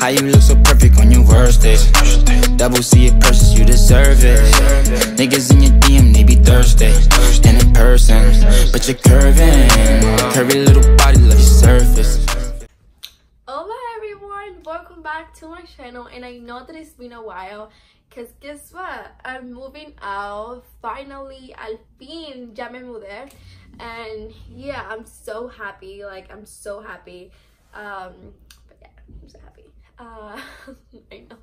How you look so perfect on your worst days. Double C it purchase, you deserve it. Niggas in your DM, they be thirsty. And in person, but you're curving. Curvy little body, love your surface. Hola everyone, welcome back to my channel and I know that it's been a while because guess what? I'm moving out. Finally, al fin, ya me mudé. And yeah, I'm so happy. Like, I'm so happy. Um, but yeah, I'm so happy. Uh, I know.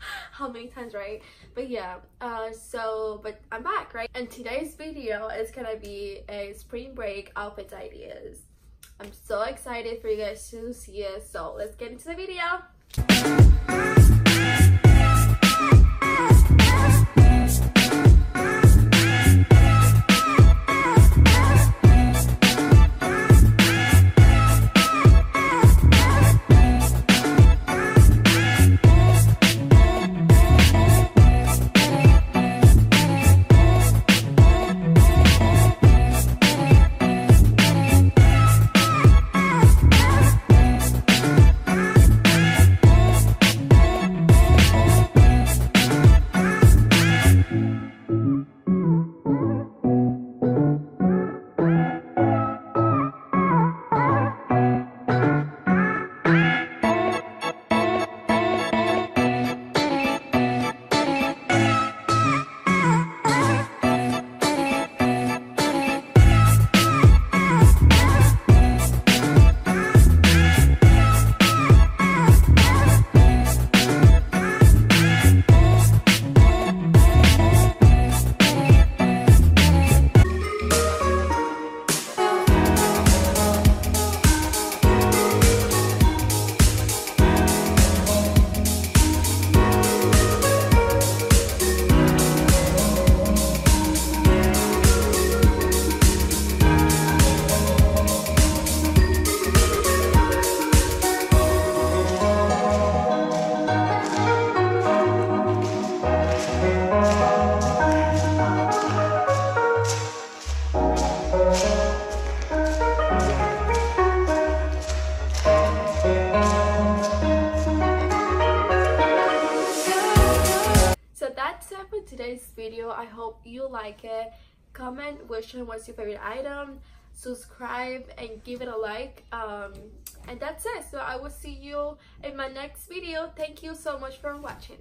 How many times right? But yeah uh so but i'm back right? And today's video is gonna be a spring break outfit ideas. I'm so excited for you guys to see it so let's get into the video that's it for today's video. I hope you like it. Comment which one was your favorite item. Subscribe and give it a like. Um and that's it. So i will see you in my next video. Thank you so much for watching